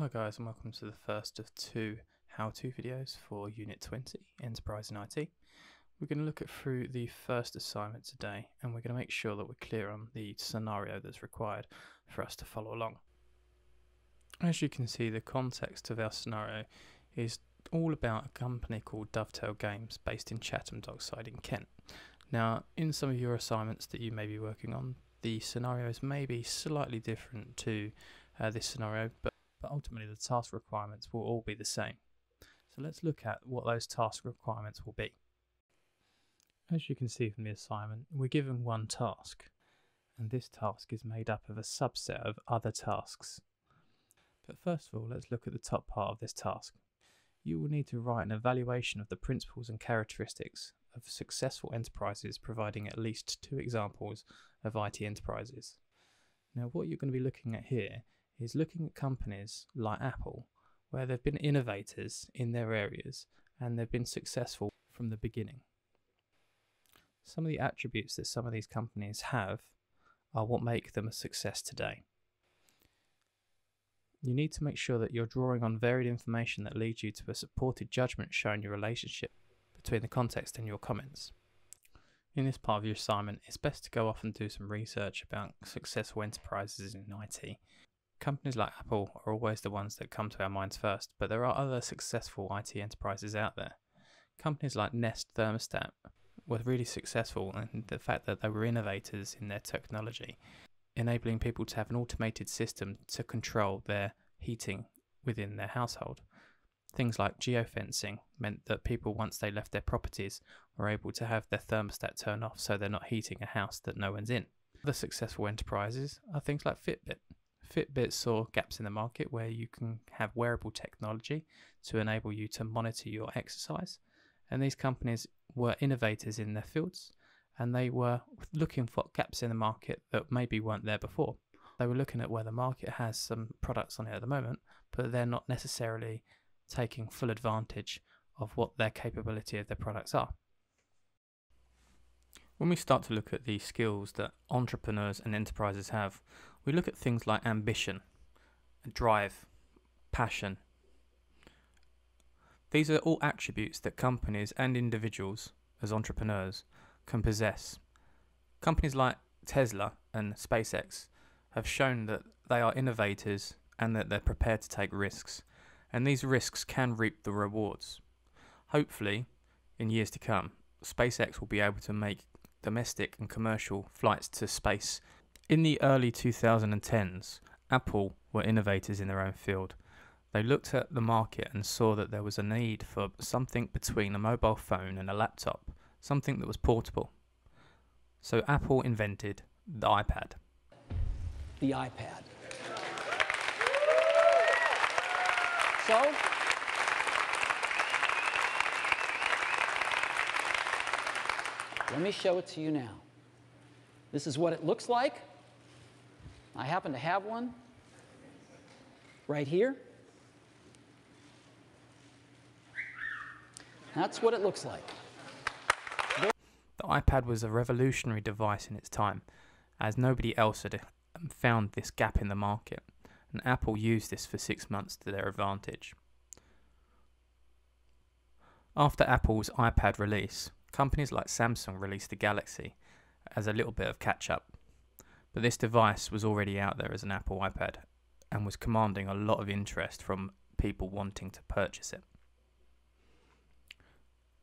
Hi guys and welcome to the first of two how-to videos for Unit 20, Enterprise in IT. We're going to look at through the first assignment today and we're going to make sure that we're clear on the scenario that's required for us to follow along. As you can see the context of our scenario is all about a company called Dovetail Games based in Chatham Dockside in Kent. Now in some of your assignments that you may be working on the scenarios may be slightly different to uh, this scenario but but ultimately the task requirements will all be the same. So let's look at what those task requirements will be. As you can see from the assignment, we're given one task, and this task is made up of a subset of other tasks. But first of all, let's look at the top part of this task. You will need to write an evaluation of the principles and characteristics of successful enterprises providing at least two examples of IT enterprises. Now what you're going to be looking at here is looking at companies like Apple, where they've been innovators in their areas and they've been successful from the beginning. Some of the attributes that some of these companies have are what make them a success today. You need to make sure that you're drawing on varied information that leads you to a supported judgment showing your relationship between the context and your comments. In this part of your assignment, it's best to go off and do some research about successful enterprises in IT companies like Apple are always the ones that come to our minds first, but there are other successful IT enterprises out there. Companies like Nest Thermostat were really successful in the fact that they were innovators in their technology, enabling people to have an automated system to control their heating within their household. Things like geofencing meant that people, once they left their properties, were able to have their thermostat turn off so they're not heating a house that no one's in. Other successful enterprises are things like Fitbit, Fitbit saw gaps in the market where you can have wearable technology to enable you to monitor your exercise. And these companies were innovators in their fields and they were looking for gaps in the market that maybe weren't there before. They were looking at where the market has some products on it at the moment, but they're not necessarily taking full advantage of what their capability of their products are. When we start to look at the skills that entrepreneurs and enterprises have, we look at things like ambition, drive, passion. These are all attributes that companies and individuals, as entrepreneurs, can possess. Companies like Tesla and SpaceX have shown that they are innovators and that they're prepared to take risks, and these risks can reap the rewards. Hopefully, in years to come, SpaceX will be able to make domestic and commercial flights to space. In the early 2010s, Apple were innovators in their own field. They looked at the market and saw that there was a need for something between a mobile phone and a laptop, something that was portable. So Apple invented the iPad. The iPad. So, Let me show it to you now. This is what it looks like. I happen to have one right here. That's what it looks like. The iPad was a revolutionary device in its time, as nobody else had um, found this gap in the market, and Apple used this for six months to their advantage. After Apple's iPad release, companies like Samsung released the Galaxy as a little bit of catch up. But this device was already out there as an Apple iPad and was commanding a lot of interest from people wanting to purchase it.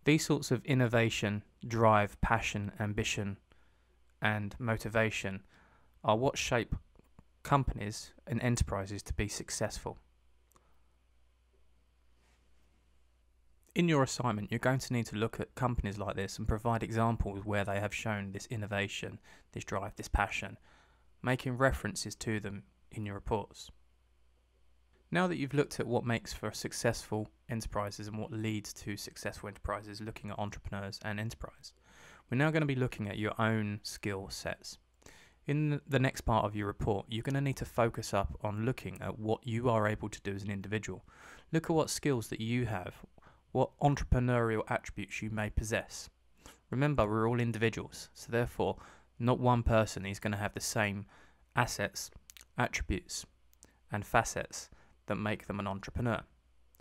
These sorts of innovation, drive, passion, ambition, and motivation are what shape companies and enterprises to be successful. In your assignment, you're going to need to look at companies like this and provide examples where they have shown this innovation, this drive, this passion, making references to them in your reports. Now that you've looked at what makes for successful enterprises and what leads to successful enterprises, looking at entrepreneurs and enterprise, we're now going to be looking at your own skill sets. In the next part of your report, you're going to need to focus up on looking at what you are able to do as an individual. Look at what skills that you have, what entrepreneurial attributes you may possess. Remember, we're all individuals, so therefore, not one person is going to have the same assets, attributes, and facets that make them an entrepreneur.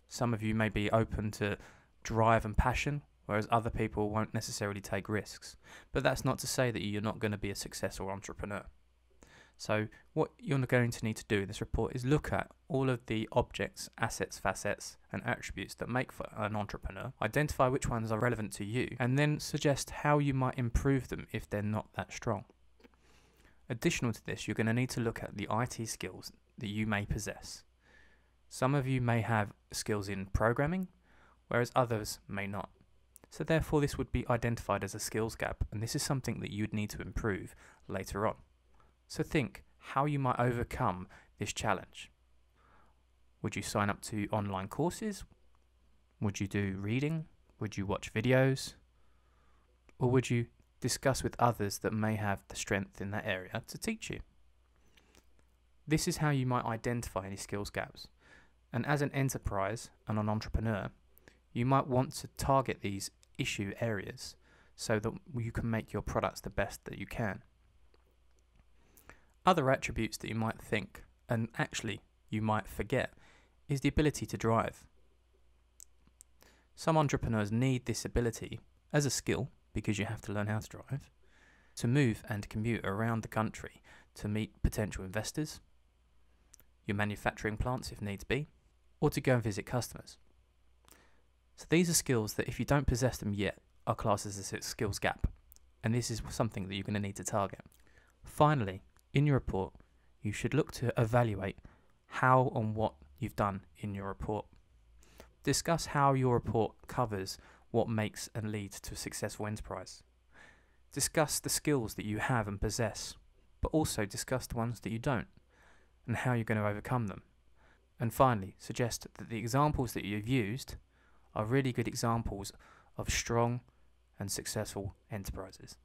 Some of you may be open to drive and passion, whereas other people won't necessarily take risks. But that's not to say that you're not going to be a successful entrepreneur. So, what you're going to need to do in this report is look at all of the objects, assets, facets, and attributes that make for an entrepreneur, identify which ones are relevant to you, and then suggest how you might improve them if they're not that strong. Additional to this, you're going to need to look at the IT skills that you may possess. Some of you may have skills in programming, whereas others may not. So, therefore, this would be identified as a skills gap, and this is something that you'd need to improve later on. So think how you might overcome this challenge. Would you sign up to online courses? Would you do reading? Would you watch videos? Or would you discuss with others that may have the strength in that area to teach you? This is how you might identify any skills gaps. And as an enterprise and an entrepreneur, you might want to target these issue areas so that you can make your products the best that you can. Other attributes that you might think, and actually you might forget, is the ability to drive. Some entrepreneurs need this ability as a skill, because you have to learn how to drive, to move and commute around the country to meet potential investors, your manufacturing plants if needs be, or to go and visit customers. So these are skills that if you don't possess them yet are classed as a skills gap, and this is something that you're going to need to target. Finally, in your report, you should look to evaluate how and what you've done in your report. Discuss how your report covers what makes and leads to a successful enterprise. Discuss the skills that you have and possess, but also discuss the ones that you don't and how you're going to overcome them. And finally, suggest that the examples that you've used are really good examples of strong and successful enterprises.